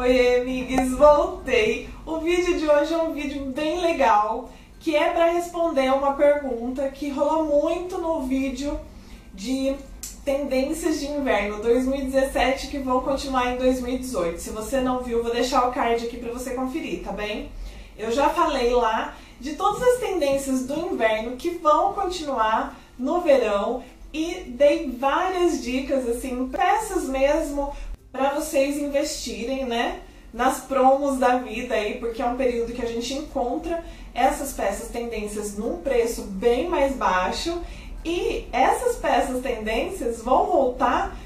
Oi, amigas, voltei! O vídeo de hoje é um vídeo bem legal, que é para responder uma pergunta que rolou muito no vídeo de tendências de inverno 2017 que vão continuar em 2018. Se você não viu, vou deixar o card aqui para você conferir, tá bem? Eu já falei lá de todas as tendências do inverno que vão continuar no verão e dei várias dicas assim, peças mesmo para vocês investirem, né? Nas promos da vida aí, porque é um período que a gente encontra essas peças tendências num preço bem mais baixo e essas peças tendências vão voltar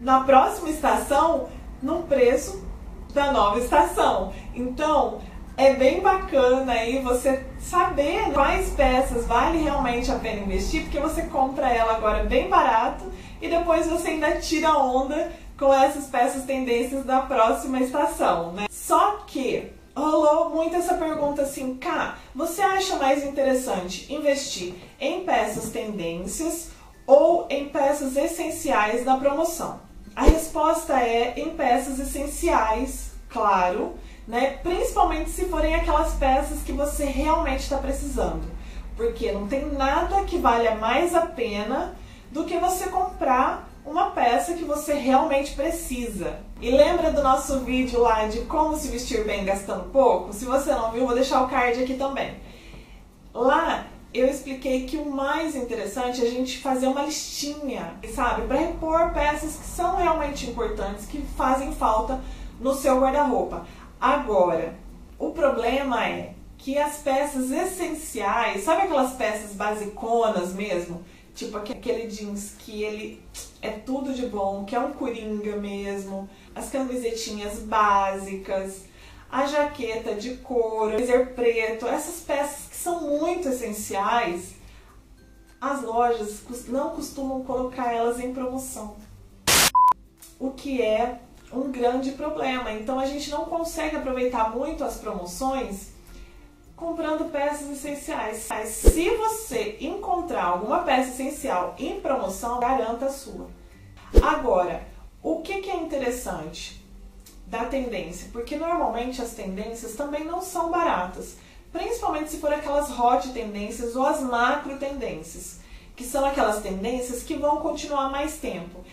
na próxima estação num preço da nova estação. Então, é bem bacana aí você saber quais peças vale realmente a pena investir, porque você compra ela agora bem barato e depois você ainda tira onda com essas peças tendências da próxima estação, né? Só que rolou muito essa pergunta assim, cá, você acha mais interessante investir em peças tendências ou em peças essenciais da promoção? A resposta é em peças essenciais, claro, né? Principalmente se forem aquelas peças que você realmente está precisando. Porque não tem nada que valha mais a pena do que você comprar uma peça que você realmente precisa. E lembra do nosso vídeo lá de como se vestir bem gastando pouco? Se você não viu, vou deixar o card aqui também. Lá eu expliquei que o mais interessante é a gente fazer uma listinha, sabe? Para repor peças que são realmente importantes, que fazem falta no seu guarda-roupa. Agora, o problema é que as peças essenciais, sabe aquelas peças basiconas mesmo? Tipo aquele jeans que ele é tudo de bom, que é um coringa mesmo, as camisetinhas básicas, a jaqueta de couro, blazer preto, essas peças que são muito essenciais, as lojas não costumam colocar elas em promoção. O que é um grande problema. Então a gente não consegue aproveitar muito as promoções comprando peças essenciais. Mas se você encontrar alguma peça essencial em promoção, garanta a sua. Agora, o que, que é interessante da tendência? Porque normalmente as tendências também não são baratas, principalmente se for aquelas hot tendências ou as macro tendências, que são aquelas tendências que vão continuar mais tempo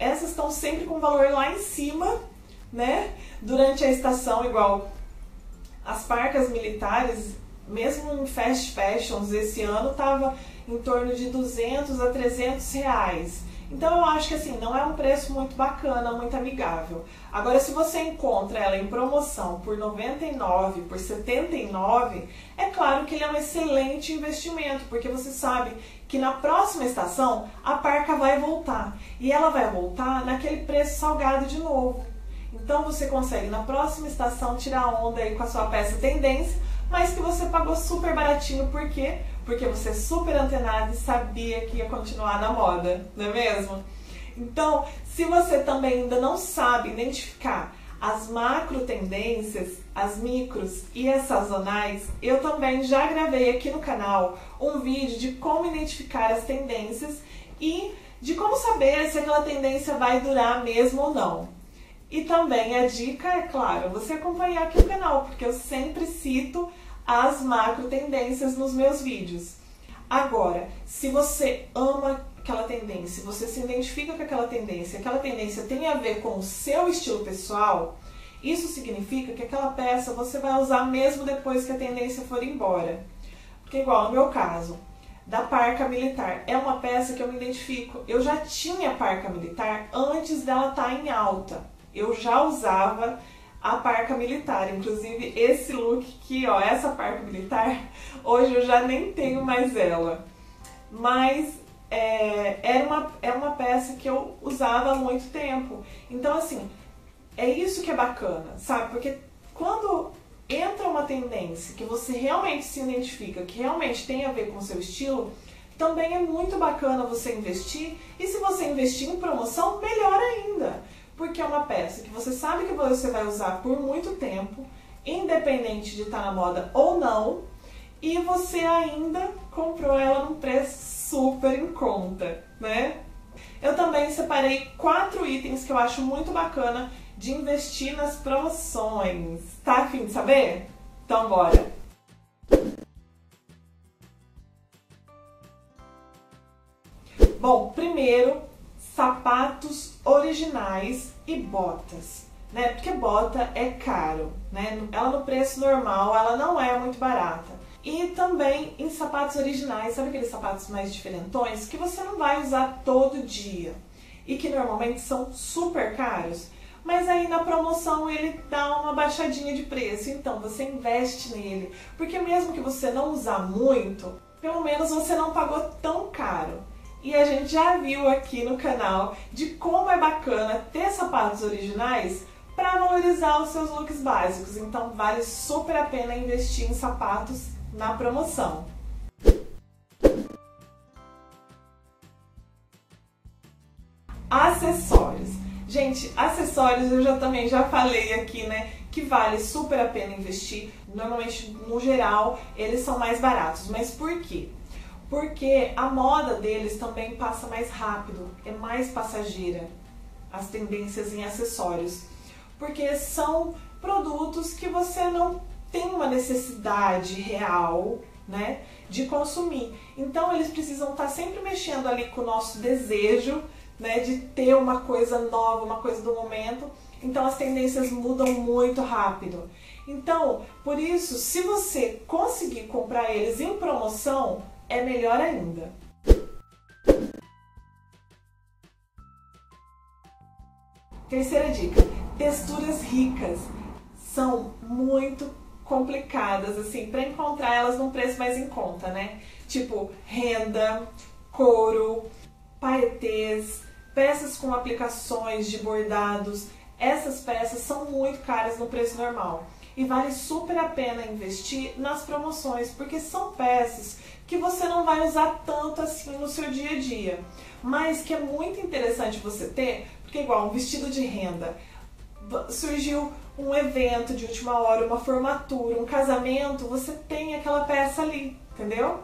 essas estão sempre com valor lá em cima, né? Durante a estação, igual as parcas militares, mesmo em fast fashions esse ano, tava em torno de 200 a 300 reais. Então eu acho que assim, não é um preço muito bacana, muito amigável. Agora se você encontra ela em promoção por 99, por 79, é claro que ele é um excelente investimento, porque você sabe que na próxima estação a parca vai voltar. E ela vai voltar naquele preço salgado de novo. Então você consegue na próxima estação tirar onda aí com a sua peça tendência, mas que você pagou super baratinho, por quê? porque você é super antenado e sabia que ia continuar na moda, não é mesmo? Então, se você também ainda não sabe identificar as macro tendências, as micros e as sazonais, eu também já gravei aqui no canal um vídeo de como identificar as tendências e de como saber se aquela tendência vai durar mesmo ou não. E também a dica é, claro, você acompanhar aqui o canal, porque eu sempre cito as macro tendências nos meus vídeos. Agora, se você ama aquela tendência, você se identifica com aquela tendência, aquela tendência tem a ver com o seu estilo pessoal, isso significa que aquela peça você vai usar mesmo depois que a tendência for embora. Porque igual no meu caso, da parca militar, é uma peça que eu me identifico. Eu já tinha parca militar antes dela estar tá em alta. Eu já usava a parca militar. Inclusive, esse look aqui, ó, essa parca militar, hoje eu já nem tenho mais ela. Mas é, era uma, é uma peça que eu usava há muito tempo. Então, assim, é isso que é bacana, sabe? Porque quando entra uma tendência que você realmente se identifica, que realmente tem a ver com o seu estilo, também é muito bacana você investir. E se você investir em promoção, melhor ainda porque é uma peça que você sabe que você vai usar por muito tempo, independente de estar na moda ou não, e você ainda comprou ela num preço super em conta, né? Eu também separei quatro itens que eu acho muito bacana de investir nas promoções. Tá afim de saber? Então bora! Bom, primeiro, sapatos originais e botas, né? Porque bota é caro, né? Ela no preço normal, ela não é muito barata. E também em sapatos originais, sabe aqueles sapatos mais diferentões que você não vai usar todo dia e que normalmente são super caros? Mas aí na promoção ele dá uma baixadinha de preço, então você investe nele, porque mesmo que você não usar muito, pelo menos você não pagou tão caro. E a gente já viu aqui no canal de como é bacana ter sapatos originais para valorizar os seus looks básicos. Então vale super a pena investir em sapatos na promoção. Acessórios. Gente, acessórios eu já também já falei aqui, né, que vale super a pena investir. Normalmente, no geral, eles são mais baratos. Mas por quê? Porque a moda deles também passa mais rápido, é mais passageira as tendências em acessórios. Porque são produtos que você não tem uma necessidade real né, de consumir. Então eles precisam estar sempre mexendo ali com o nosso desejo né, de ter uma coisa nova, uma coisa do momento. Então as tendências mudam muito rápido. Então, por isso, se você conseguir comprar eles em promoção, é melhor ainda. Terceira dica: texturas ricas são muito complicadas, assim, para encontrar elas num preço mais em conta, né? Tipo renda, couro, paetês, peças com aplicações de bordados. Essas peças são muito caras no preço normal e vale super a pena investir nas promoções, porque são peças que você não vai usar tanto assim no seu dia a dia, mas que é muito interessante você ter, porque igual um vestido de renda, surgiu um evento de última hora, uma formatura, um casamento, você tem aquela peça ali, entendeu?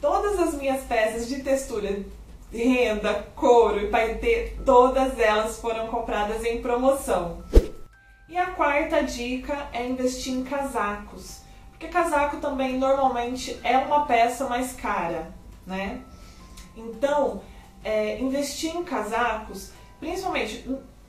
Todas as minhas peças de textura, renda, couro e paetê, todas elas foram compradas em promoção. E a quarta dica é investir em casacos, porque casaco também normalmente é uma peça mais cara, né? Então, é, investir em casacos, principalmente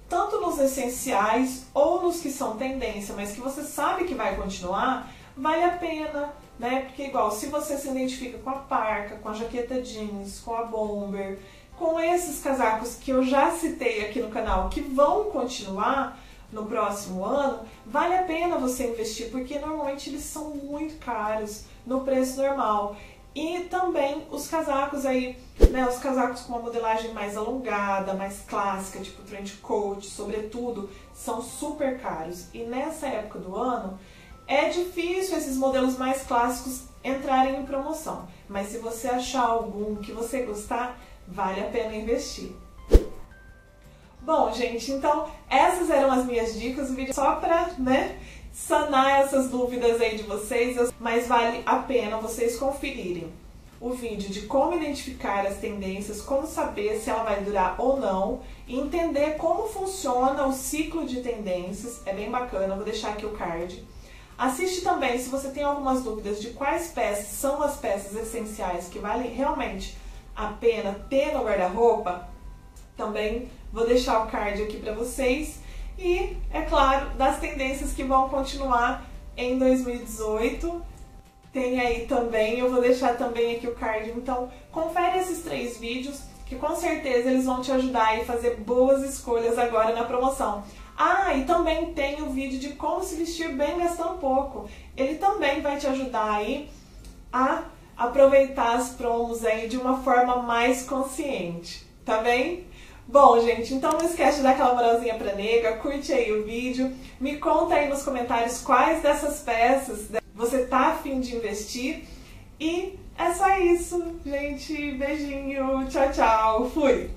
tanto nos essenciais ou nos que são tendência, mas que você sabe que vai continuar, vale a pena, né? Porque igual, se você se identifica com a parca, com a jaqueta jeans, com a bomber, com esses casacos que eu já citei aqui no canal, que vão continuar no próximo ano, vale a pena você investir, porque normalmente eles são muito caros no preço normal. E também os casacos aí, né, os casacos com uma modelagem mais alongada, mais clássica, tipo trench coat, sobretudo, são super caros. E nessa época do ano, é difícil esses modelos mais clássicos entrarem em promoção. Mas se você achar algum que você gostar, vale a pena investir. Bom, gente, então essas eram as minhas dicas, o vídeo só pra, né, sanar essas dúvidas aí de vocês, mas vale a pena vocês conferirem o vídeo de como identificar as tendências, como saber se ela vai durar ou não, e entender como funciona o ciclo de tendências, é bem bacana, vou deixar aqui o card. Assiste também se você tem algumas dúvidas de quais peças são as peças essenciais que vale realmente a pena ter no guarda-roupa, também vou deixar o card aqui para vocês e, é claro, das tendências que vão continuar em 2018. Tem aí também, eu vou deixar também aqui o card, então confere esses três vídeos que com certeza eles vão te ajudar a fazer boas escolhas agora na promoção. Ah, e também tem o vídeo de como se vestir bem gastando pouco. Ele também vai te ajudar aí a aproveitar as promos aí de uma forma mais consciente, tá bem? Bom, gente, então não esquece de dar aquela moralzinha pra nega, curte aí o vídeo, me conta aí nos comentários quais dessas peças você tá afim de investir. E é só isso, gente. Beijinho, tchau, tchau, fui!